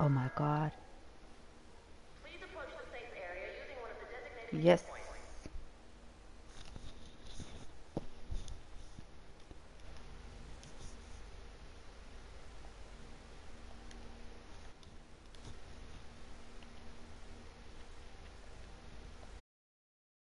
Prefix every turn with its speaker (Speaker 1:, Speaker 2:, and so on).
Speaker 1: oh my god. Yes.